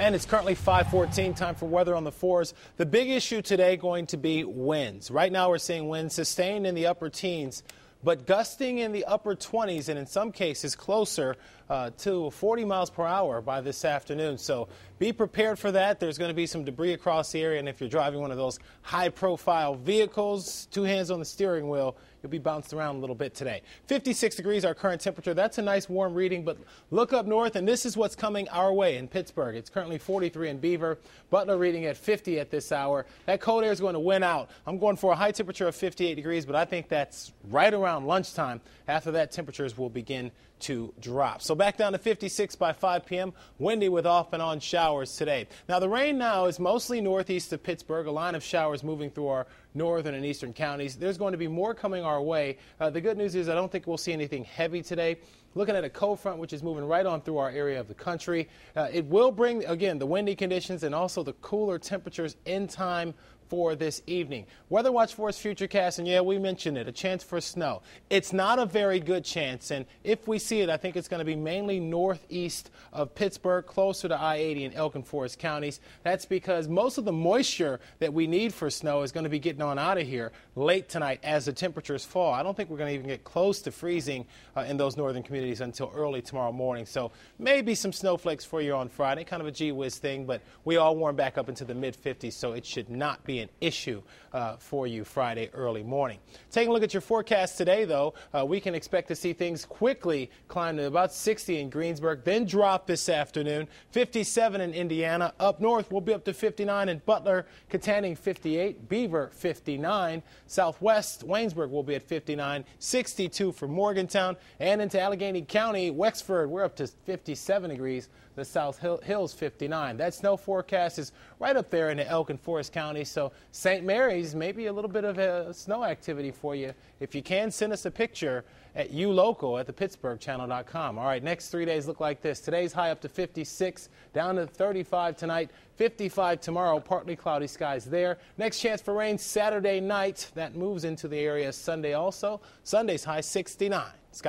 And it's currently 514, time for weather on the fours. The big issue today going to be winds. Right now we're seeing winds sustained in the upper teens but gusting in the upper 20s and in some cases closer uh, to 40 miles per hour by this afternoon. So be prepared for that. There's going to be some debris across the area, and if you're driving one of those high profile vehicles, two hands on the steering wheel, you'll be bounced around a little bit today. 56 degrees our current temperature. That's a nice warm reading, but look up north, and this is what's coming our way in Pittsburgh. It's currently 43 in Beaver. Butler reading at 50 at this hour. That cold air is going to win out. I'm going for a high temperature of 58 degrees, but I think that's right around lunchtime. After that, temperatures will begin to drop. So back down to 56 by 5 p.m. Windy with off and on showers today. Now the rain now is mostly northeast of Pittsburgh. A line of showers moving through our northern and eastern counties. There's going to be more coming our way. Uh, the good news is I don't think we'll see anything heavy today. Looking at a cold front which is moving right on through our area of the country. Uh, it will bring again the windy conditions and also the cooler temperatures in time for this evening. Weather Watch Force Futurecast, and yeah, we mentioned it, a chance for snow. It's not a very good chance, and if we see it, I think it's going to be mainly northeast of Pittsburgh, closer to I-80 in Elk and Forest counties. That's because most of the moisture that we need for snow is going to be getting on out of here late tonight as the temperatures fall. I don't think we're going to even get close to freezing uh, in those northern communities until early tomorrow morning. So maybe some snowflakes for you on Friday, kind of a gee whiz thing, but we all warm back up into the mid 50s, so it should not be an issue uh, for you Friday early morning. Taking a look at your forecast today, though, uh, we can expect to see things quickly climb to about 60 in Greensburg, then drop this afternoon. 57 in Indiana. Up north, we'll be up to 59 in Butler, Kittanning 58, Beaver 59. Southwest, Waynesburg will be at 59, 62 for Morgantown, and into Allegheny County, Wexford, we're up to 57 degrees. The South Hills 59. That snow forecast is right up there in the Elk and Forest County, St. Mary's, maybe a little bit of a snow activity for you. If you can, send us a picture at ulocal at the pittsburghchannel.com. All right, next three days look like this. Today's high up to 56, down to 35 tonight, 55 tomorrow, partly cloudy skies there. Next chance for rain Saturday night. That moves into the area Sunday also. Sunday's high 69. Scott.